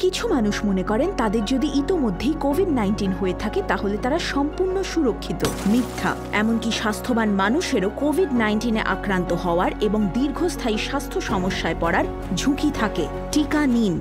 কিছু মানুষ মনে করেন তাদের যদি ইতোমধ্যেই কোভিড নাইন্টিন হয়ে থাকে, তাহলে তারা সম্পূর্ণ সুরক্ষিত, মিথ্যা। এমনকি স্বাস্থ্যবান মানুষেরও কোভিড নাইন্টিনে আক্রান্ত হওয়ার এবং দীর্ঘস্থায়ী স্বাস্থ্য সমস্যায় পড়ার ঝুঁকি থাকে। টিকা নিন।